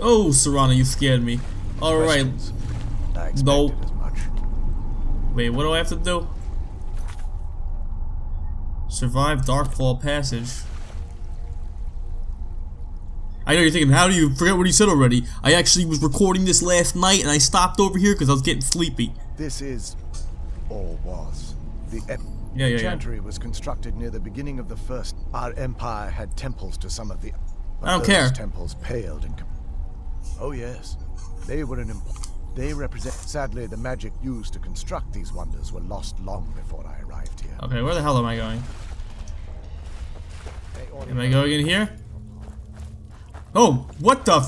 Oh, Serana, you scared me. Alright. Questions? No. as much. Wait, what do I have to do? Survive Darkfall Passage. I know you're thinking, how do you forget what he said already? I actually was recording this last night and I stopped over here because I was getting sleepy. This is, or was, the ep- Yeah, yeah, yeah. Chantry was constructed near the beginning of the first. Our empire had temples to some of the. but I don't those care. Temples paled in. Com- oh yes, they were an. Imp- they represent. Sadly, the magic used to construct these wonders were lost long before I arrived here. Okay, where the hell am I going? Am I going in here? Oh, what the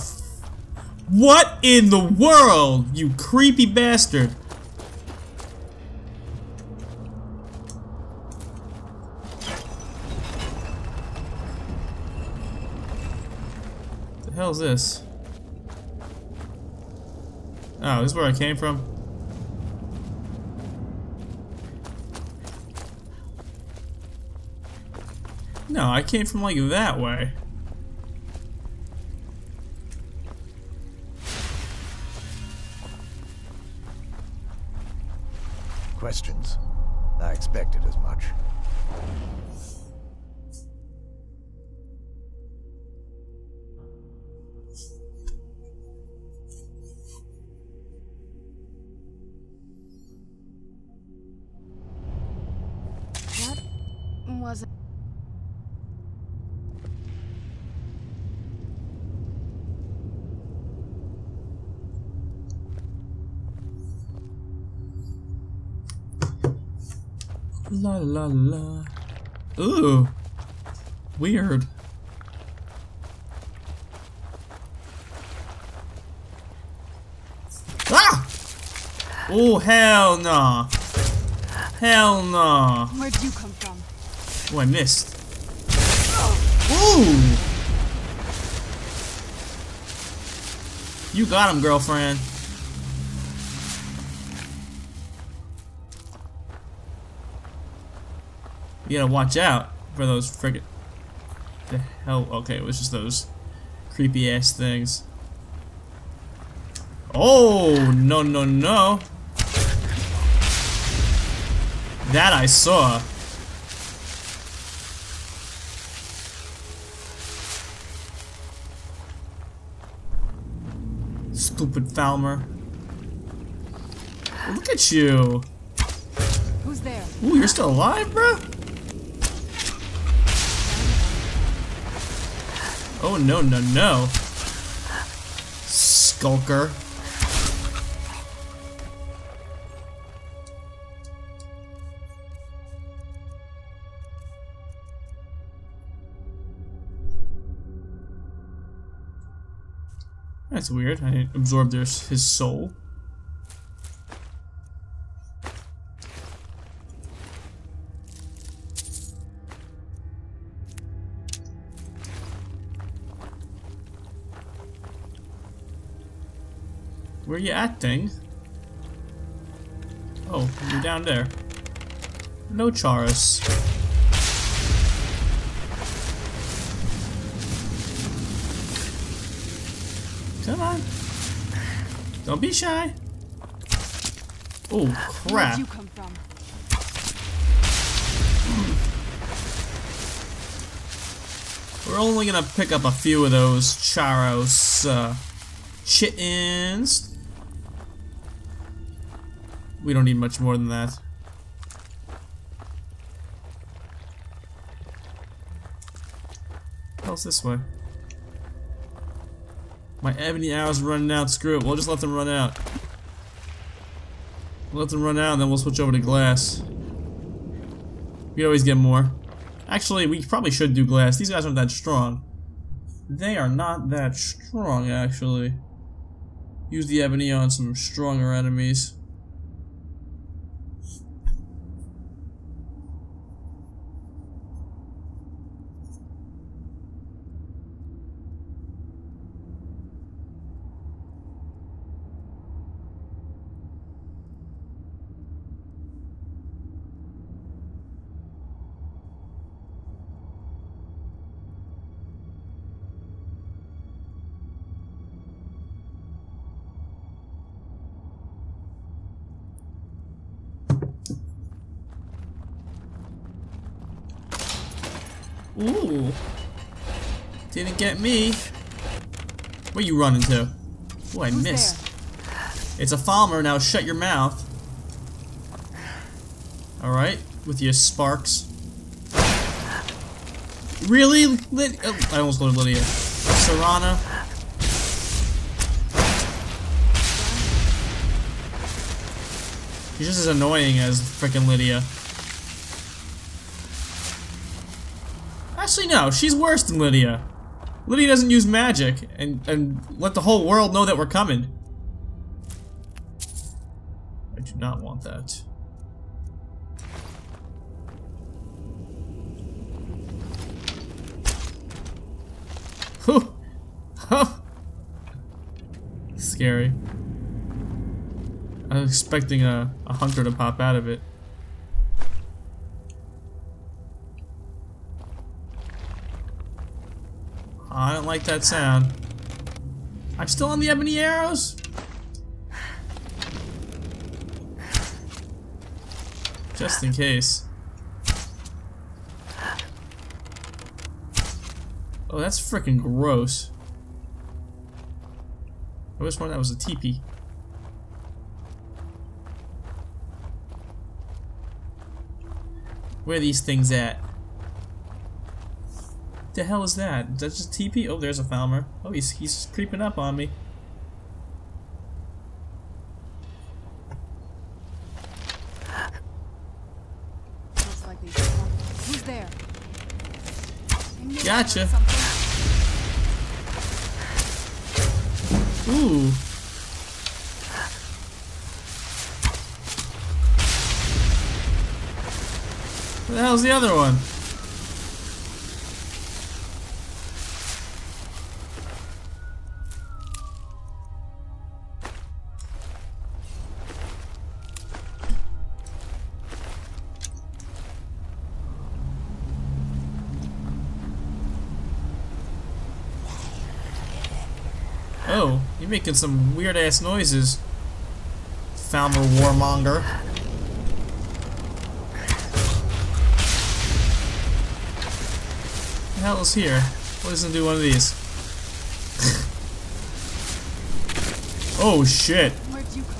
What in the world, you creepy bastard? The hell's this? Oh, this is where I came from? No, I came from like that way. Questions? I expected as much. La la. Ooh. Weird. Ah! Oh, hell no. Hell no. Where'd you come from? Oh, I missed. Ooh! You got him, girlfriend. You gotta watch out for those friggin' The hell? Okay, it was just those creepy ass things. Oh, no, no, no. That I saw. Stupid Falmer. Look at you. Who's there? Ooh, you're still alive, bro? Oh, no, no, no. Skulker. That's weird. I absorbed his soul. You at, thing? Oh, you're down there. No Chaurus. Come on. Don't be shy. Oh, crap. You come from? We're only gonna pick up a few of those Chaurus uh, chitin. We don't need much more than that. Hell's this way? My ebony arrows are running out. Screw it. We'll just let them run out. We'll let them run out, and then we'll switch over to glass. We always get more. Actually, we probably should do glass. These guys aren't that strong. They are not that strong, actually. Use the ebony on some stronger enemies. Ooh. Didn't get me. Where you running to? Ooh, I Who's missed. there? It's a farmer. now shut your mouth. Alright, with your sparks. Really? Lit oh, I almost loaded Lydia. Serana. She's just as annoying as freaking Lydia. Actually, no, she's worse than Lydia. Lydia doesn't use magic and, and let the whole world know that we're coming. I do not want that. Huh. Scary. I was expecting a, a hunter to pop out of it. I don't like that sound. I'm still on the ebony arrows? Just in case. Oh, that's freaking gross. I wish one that was a teepee. Where are these things at? The hell is that? that? Is just TP? Oh, there's a Falmer. Oh, he's he's creeping up on me. Looks like these people- Who's there? I knew I heard Gotcha. Ooh. Where the hell's the other one? Oh, you're making some weird ass noises. Falmer Warmonger. What the hell is here? What doesn't do one of these? oh shit. Where'd you come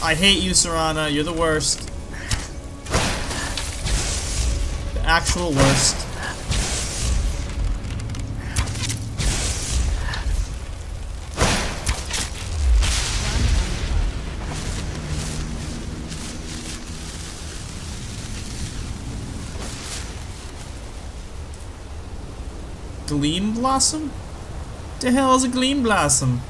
from? I hate you, Serana. You're the worst. The actual worst. Blossom? The hell is a Gleam Blossom?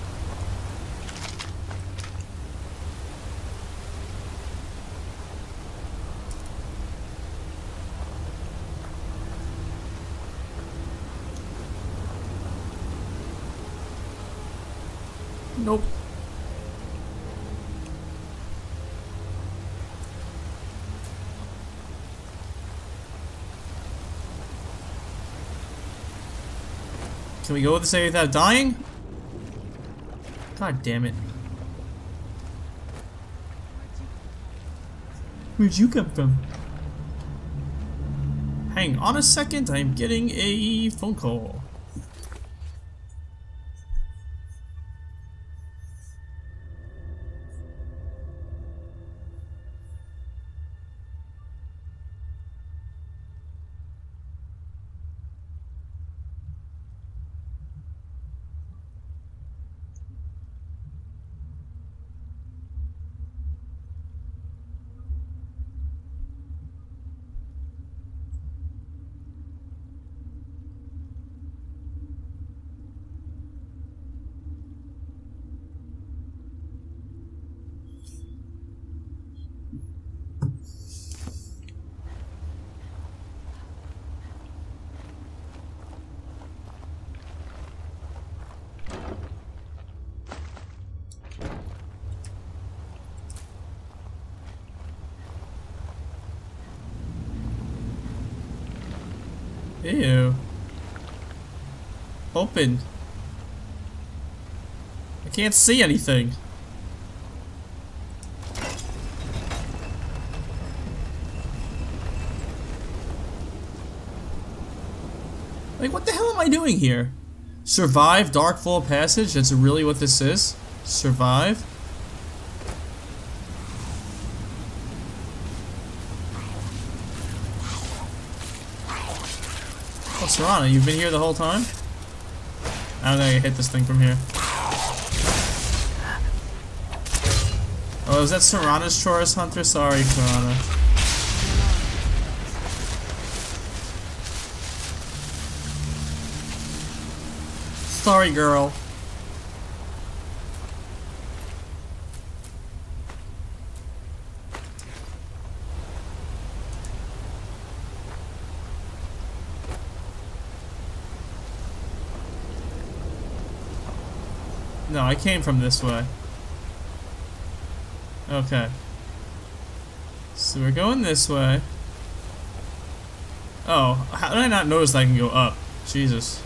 Can we go this area without dying? God damn it. Where'd you come from? Hang on a second, I'm getting a phone call. Ew. Open. I can't see anything. Like, what the hell am I doing here? Survive Darkfall Passage? That's really what this is? Survive? Serana, you've been here the whole time? I don't know, you hit this thing from here. Oh, is that Serana's Chaurus Hunter? Sorry, Serana. Sorry, girl. No, I came from this way. Okay. So we're going this way. Oh, how did I not notice I can go up? Jesus.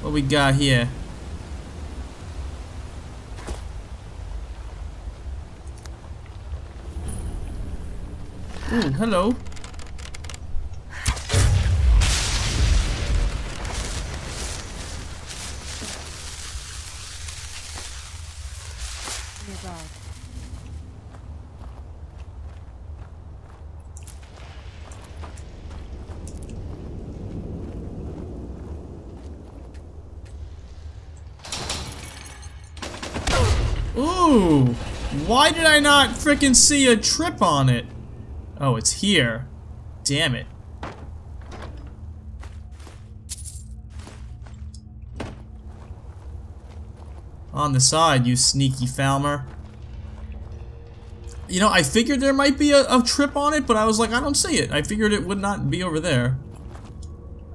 What we got here? Ooh, hello. Your guard. Ooh! Why did I not freaking see a trip on it? Oh, it's here. Damn it. On the side, you sneaky Falmer. You know, I figured there might be a, a trip on it, but I was like, I don't see it. I figured it would not be over there.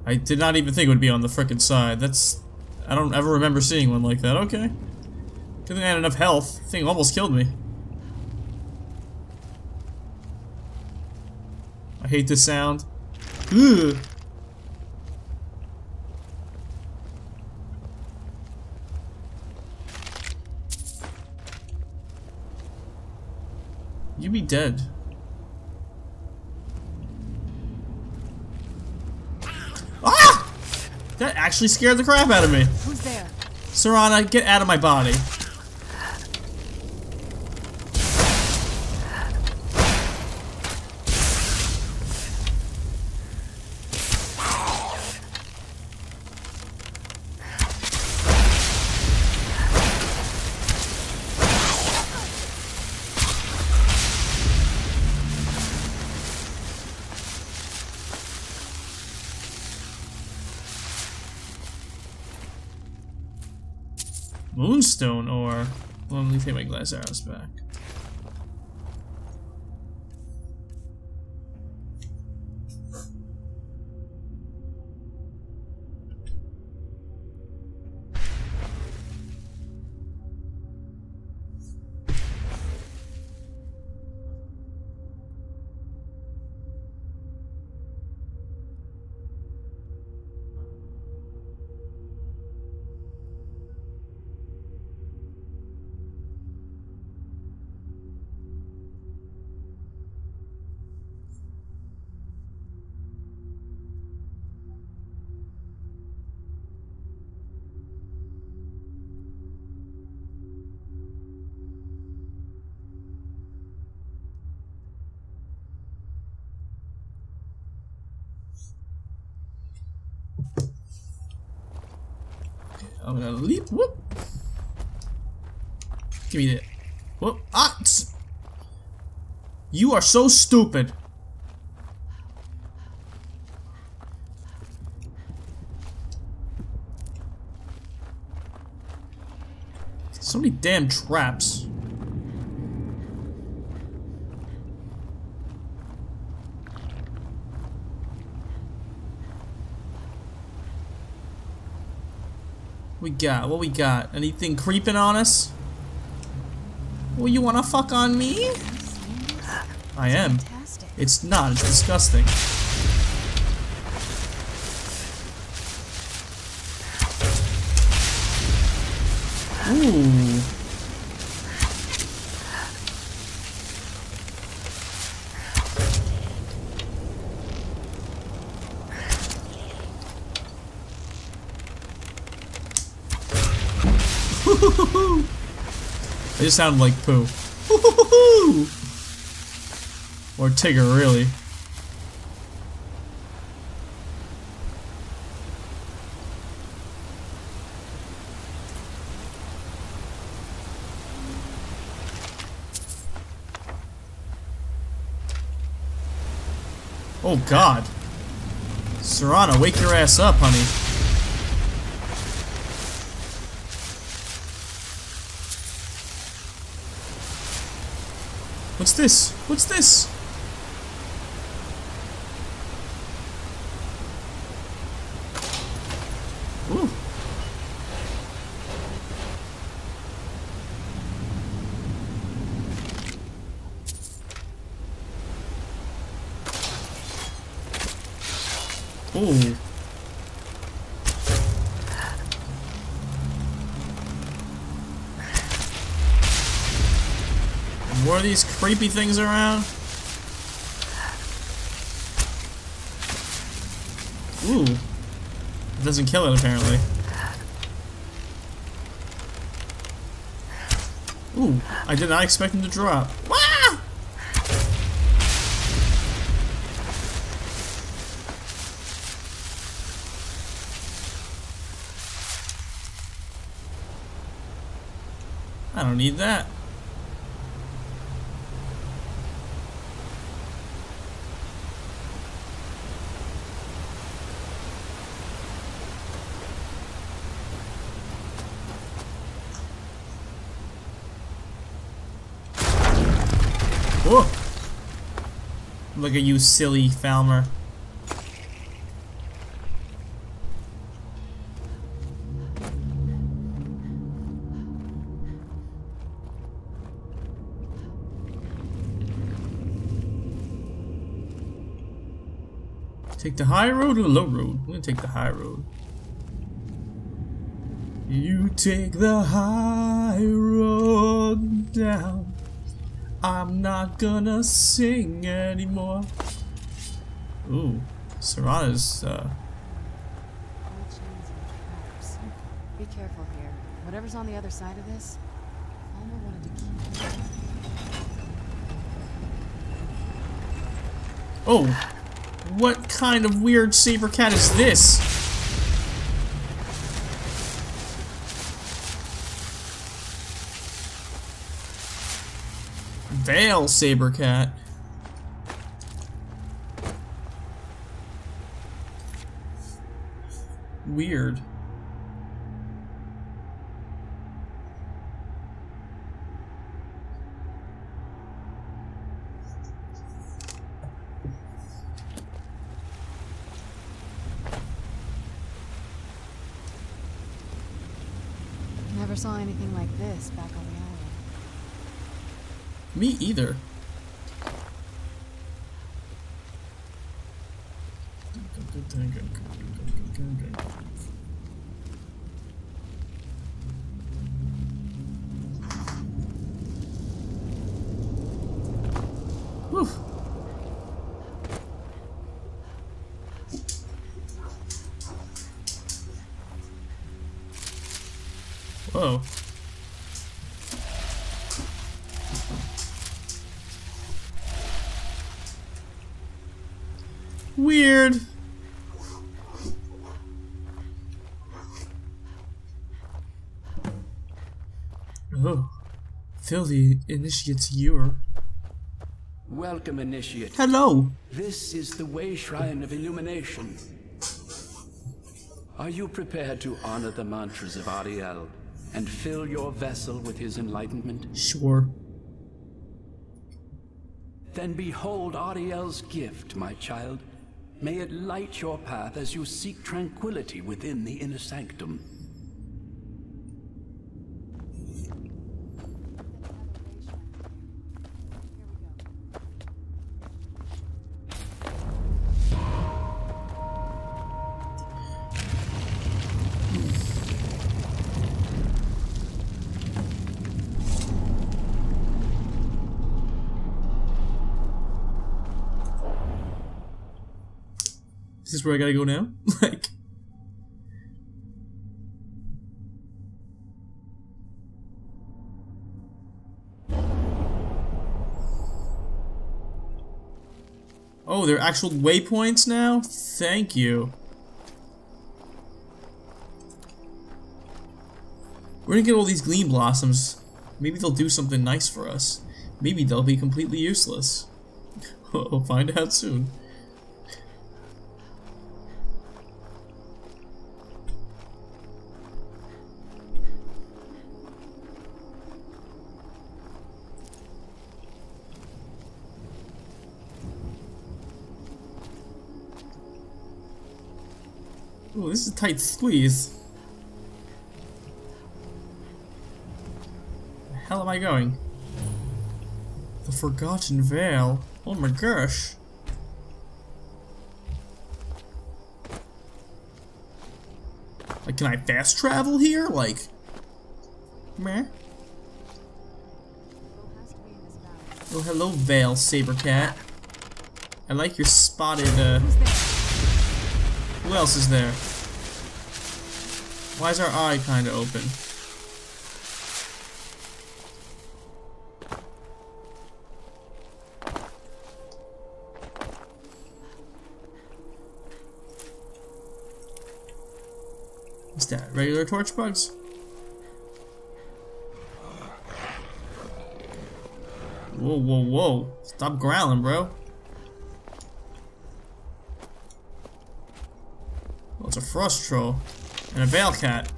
I did not even think it would be on the frickin' side. That's... I don't ever remember seeing one like that. Okay. Good thing I had enough health. Thing almost killed me. Hate this sound. Ugh. You be dead. Ah! That actually scared the crap out of me. Who's there? Serana, get out of my body. Take my glass arrows back. I'm gonna leap. Whoop. Give me that. Whoop. Ah! You are so stupid. So many damn traps. We got, what we got? Anything creeping on us? Well, you wanna fuck on me? I am. It's not, it's disgusting. Ooh. They just sound like poo. Or Tigger, really. Oh god. Serana, wake your ass up, honey. What's this? What's this? Of these creepy things around? Ooh. It doesn't kill it, apparently. Ooh, I did not expect him to drop. Wah! I don't need that. Look at you, silly Falmer. Take the high road or the low road? We're gonna take the high road. You take the high road down. I'm not gonna sing anymore. Ooh, Serana's, uh, Old chains and traps. Be careful here. Whatever's on the other side of this, Alma wanted to keep. oh! What kind of weird saber cat is this? Vale saber cat. Weird. Never saw anything like this back on. Me either. Fill the initiate's ear. Welcome, Initiate. Hello. This is the Way Shrine of Illumination. Are you prepared to honor the mantras of Auri-El and fill your vessel with his enlightenment? Sure. Then behold Auri-El's gift, my child. May it light your path as you seek tranquility within the inner sanctum. this where I gotta go now? like... Oh, they're actual waypoints now? Thank you. We're gonna get all these Gleam Blossoms. Maybe they'll do something nice for us. Maybe they'll be completely useless. we'll find out soon. Ooh, this is a tight squeeze. The hell am I going? The Forgotten Vale. Oh my gosh. Like, can I fast travel here? Like, meh. Oh, hello, Vale Sabercat. I like your spotted, uh... Who else is there? Why is our eye kinda open? What's that? Regular torch bugs? Whoa, whoa, whoa. Stop growling, bro. Frost troll. And a vale cat.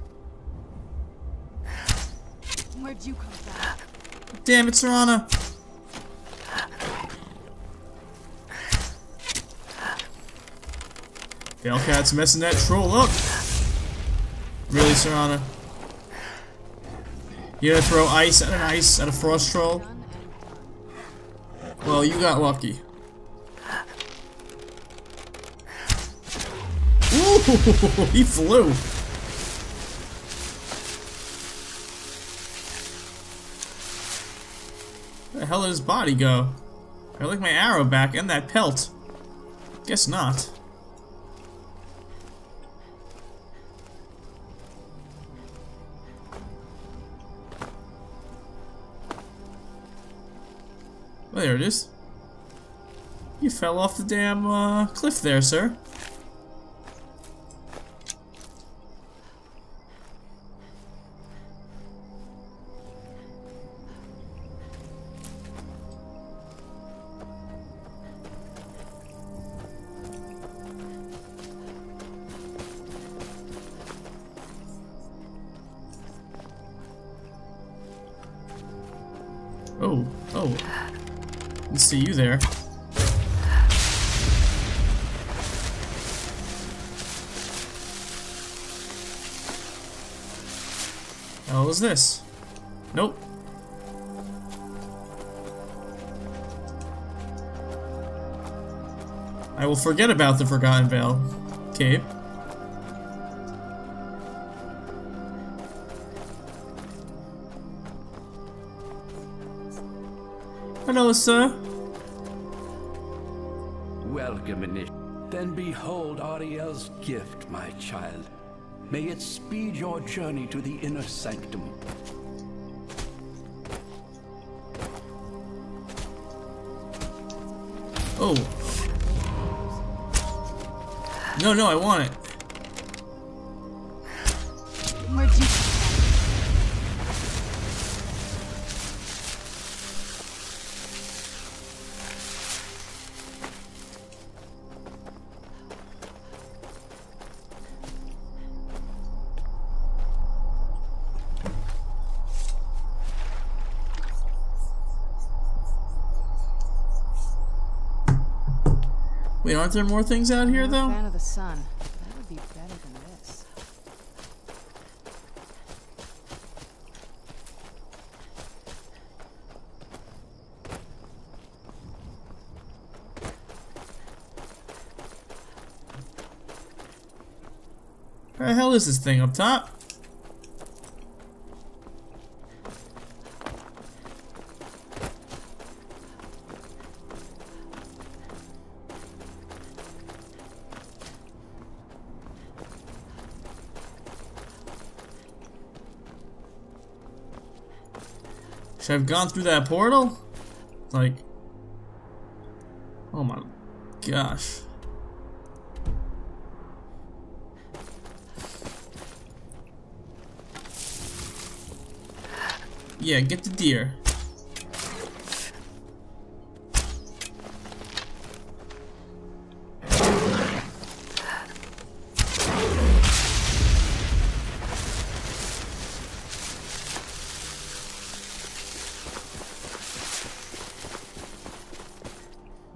Where'd you come from? Damn it, Serana! Vale cat's messing that troll up. Really, Serana? You gonna throw ice at an ice at a frost troll? Done and done. Well, you got lucky. He flew. Where the hell did his body go? I like my arrow back and that pelt. Guess not. Oh, there it is. You fell off the damn uh, cliff there, sir. Oh, oh. Didn't see you there. Hell is this? Nope. I will forget about the Forgotten Vale cave. Hello, sir. Welcome, Inish. Then behold Auri-El's gift, my child. May it speed your journey to the inner sanctum. Oh. No, no, I want it. Wait, aren't there more things out here, though? fan of the sun. That would be better than this. Where the hell is this thing up top? Should I have gone through that portal? Like, oh my gosh. Yeah, get the deer.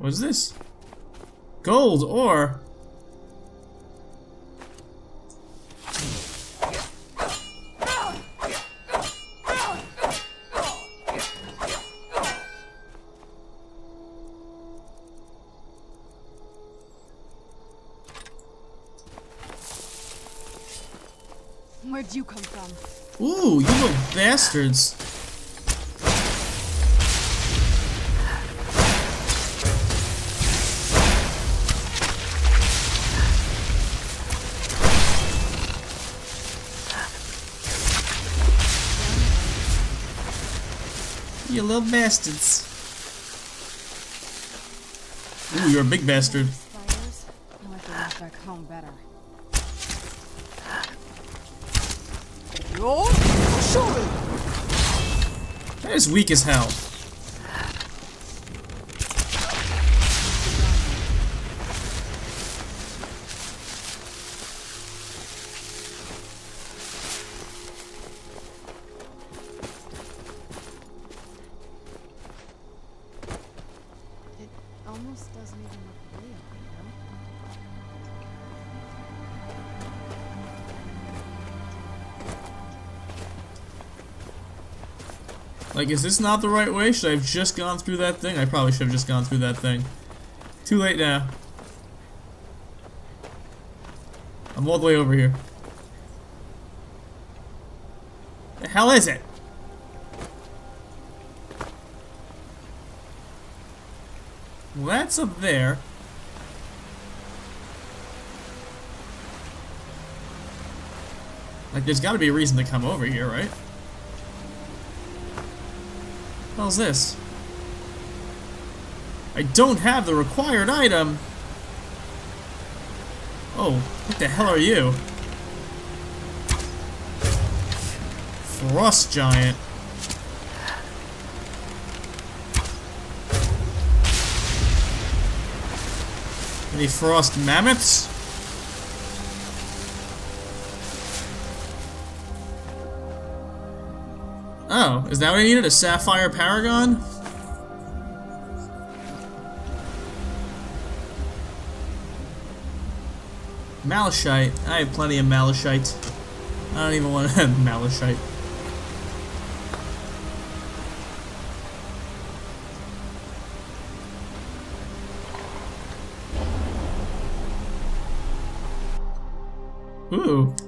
What's this? Gold ore. Where'd you come from? Ooh, you little bastards. Little bastards. Ooh, you're a big bastard. That is weak as hell. Like, is this not the right way? Should I have just gone through that thing? I probably should have just gone through that thing. Too late now. I'm all the way over here. The hell is it? Well, that's up there. Like, there's gotta be a reason to come over here, right? Hell's this? I don't have the required item. Oh, what the hell are you? Frost giant. Any frost mammoths? Oh, is that what I needed? A sapphire paragon? Malachite. I have plenty of malachite. I don't even want to have malachite. Ooh.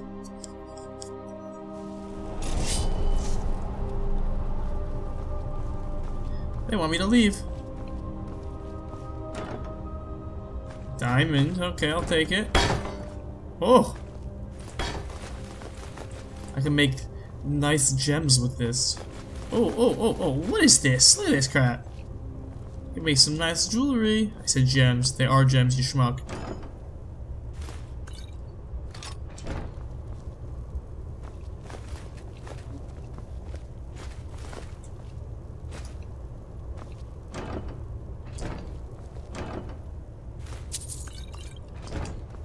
Want me to leave. Diamond. Okay, I'll take it. Oh! I can make nice gems with this. Oh, oh, oh, oh, what is this? Look at this crap. Can make some nice jewelry. I said gems. They are gems, you schmuck.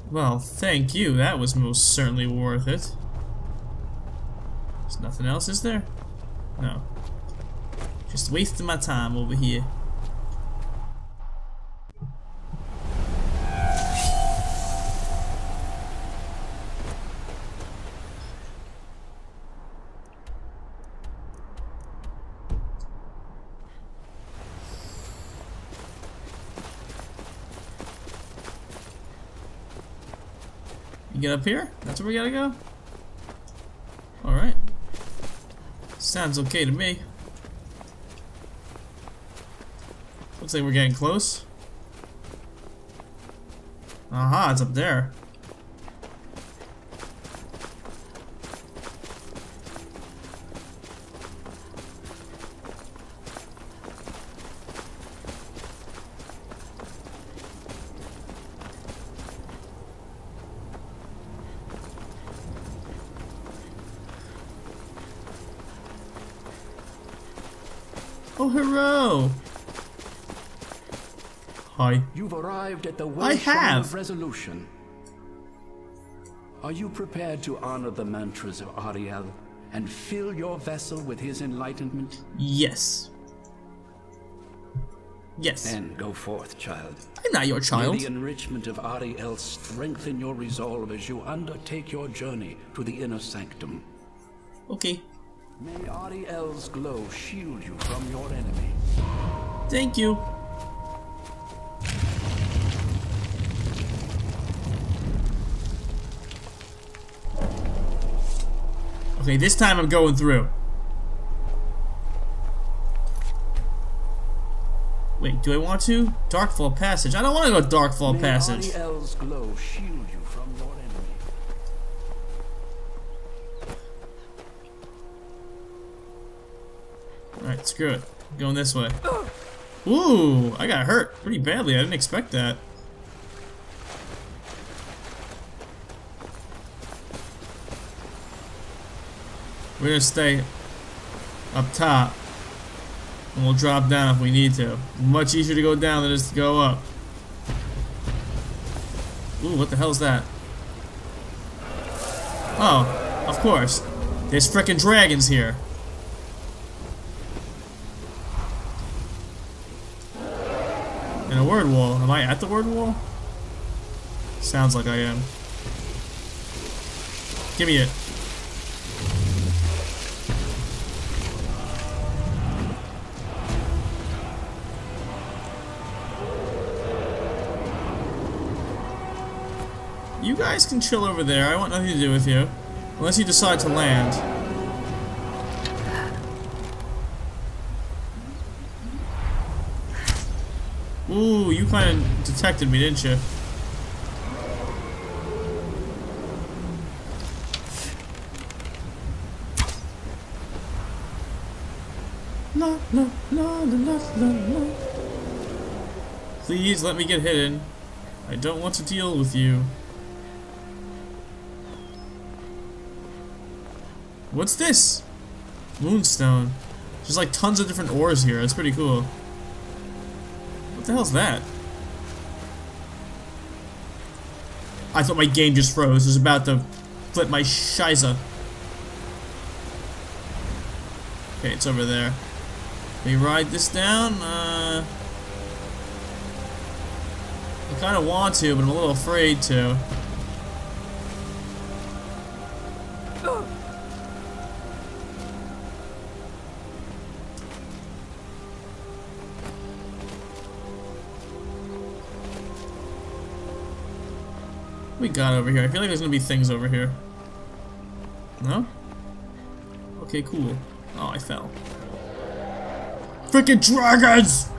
Well, thank you. That was most certainly worth it. There's nothing else, is there? No. Just wasting my time over here. Get up here? That's where we gotta go? Alright. Sounds okay to me. Looks like we're getting close. Aha, it's up there. Oh, hurrah! Hi. You've arrived at the I have. resolution. Are you prepared to honor the mantras of Auri-El and fill your vessel with his enlightenment? Yes. Yes. Then go forth, child. I'm not your May child. the enrichment of Auri-El strengthen your resolve as you undertake your journey to the inner sanctum. Okay. May Auri-El's glow shield you from your enemy. Thank you. Okay, this time I'm going through. Wait, do I want to? Darkfall Passage. I don't want to go Darkfall May Passage. Auri-El's glow shield you from your enemy. Alright, screw it. Going this way. Ooh, I got hurt pretty badly. I didn't expect that. We're gonna stay up top. And we'll drop down if we need to. Much easier to go down than is to go up. Ooh, what the hell is that? Oh, of course. There's frickin' dragons here. And a word wall. Am I at the word wall? Sounds like I am. Give me it. You guys can chill over there. I want nothing to do with you. Unless you decide to land. Ooh, you kind of detected me, didn't you? Please let me get hidden. I don't want to deal with you. What's this? Moonstone. There's like tons of different ores here. That's pretty cool. What the hell's that? I thought my game just froze. I was about to flip my shiza. Okay, it's over there. Can we ride this down? Uh, I kind of want to, but I'm a little afraid to. We got over here? I feel like there's gonna be things over here. No? Okay, cool. Oh, I fell. Freaking dragons!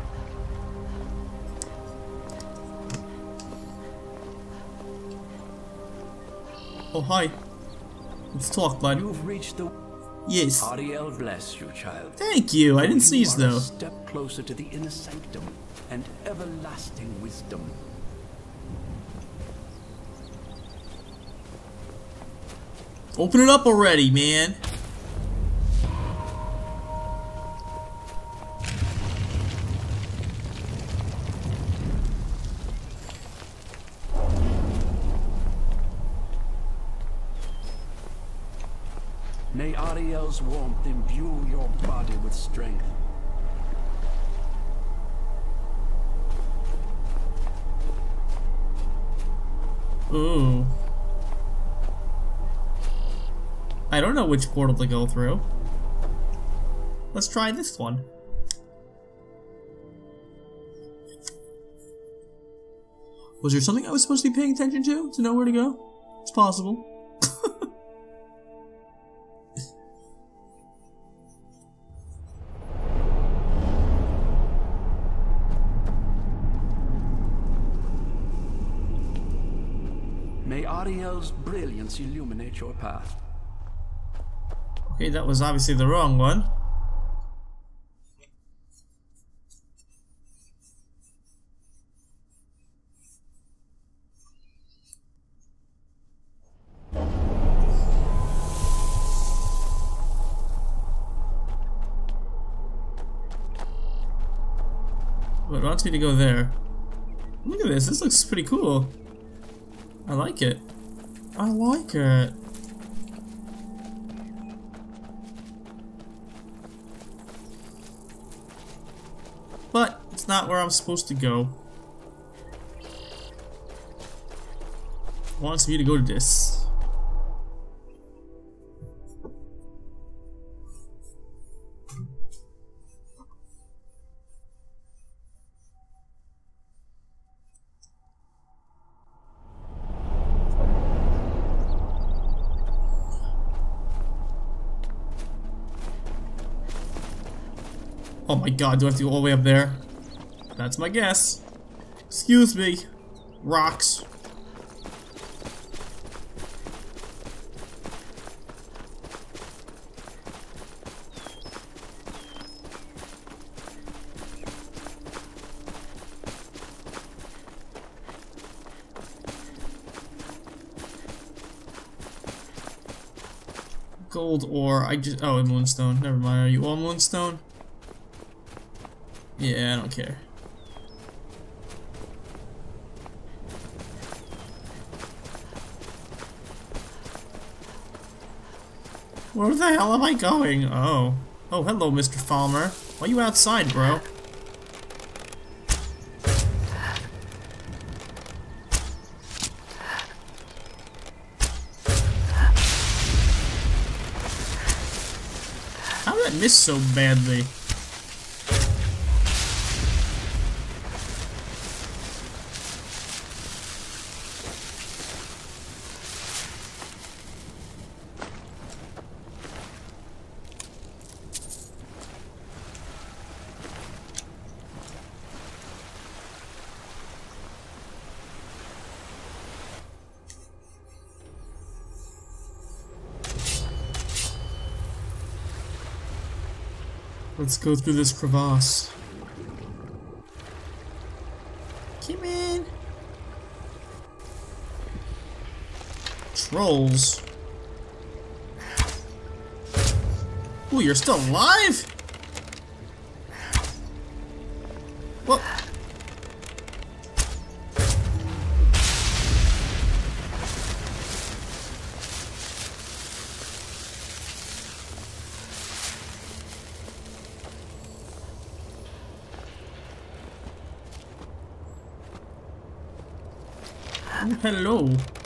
Oh, hi. Let's talk, bud. You've reached the Yes. Auri-El bless you, child. Thank you. I didn't sneeze, though. step closer to the inner sanctum and everlasting wisdom. Open it up already, man. May Auri-El's warmth imbue your body with strength. I don't know which portal to go through. Let's try this one. Was there something I was supposed to be paying attention to to know where to go? It's possible. May Auri-El's brilliance illuminate your path. Okay, that was obviously the wrong one. But it wants me to go there. Look at this. This looks pretty cool. I like it. I like it. But it's not where I'm supposed to go. Wants me to go to this. Oh my god, do I have to go all the way up there? That's my guess. Excuse me. Rocks. Gold ore. I just. Oh, moonstone. Never mind. Are you all moonstone? Yeah, I don't care. Where the hell am I going? Oh. Oh, hello, Mr. Falmer. Why you outside, bro? How did I miss so badly? Let's go through this crevasse. Come in. Trolls. Ooh, you're still alive? Hello.